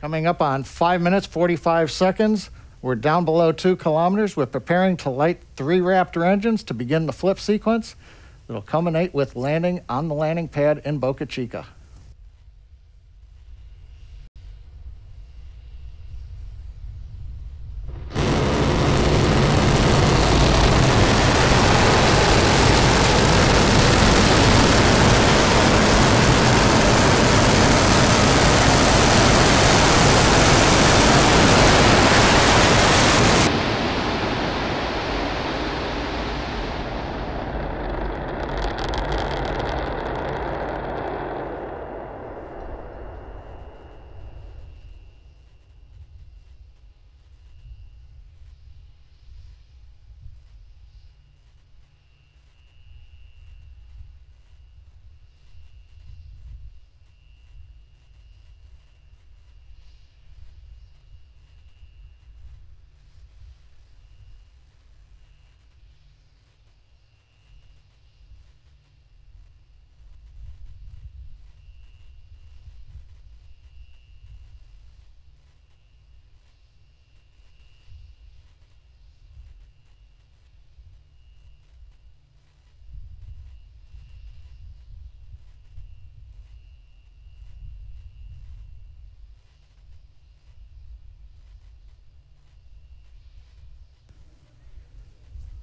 Coming up on 5 minutes 45 seconds, we're down below 2 kilometers. We're preparing to light three Raptor engines to begin the flip sequence. It'll culminate with landing on the landing pad in Boca Chica.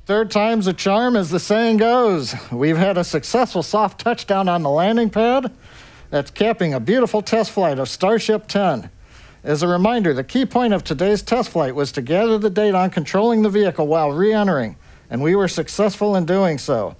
Third time's a charm, as the saying goes. We've had a successful soft touchdown on the landing pad. That's capping a beautiful test flight of Starship 10. As a reminder, the key point of today's test flight was to gather the data on controlling the vehicle while re entering, and we were successful in doing so.